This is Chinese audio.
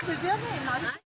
直接可以拿。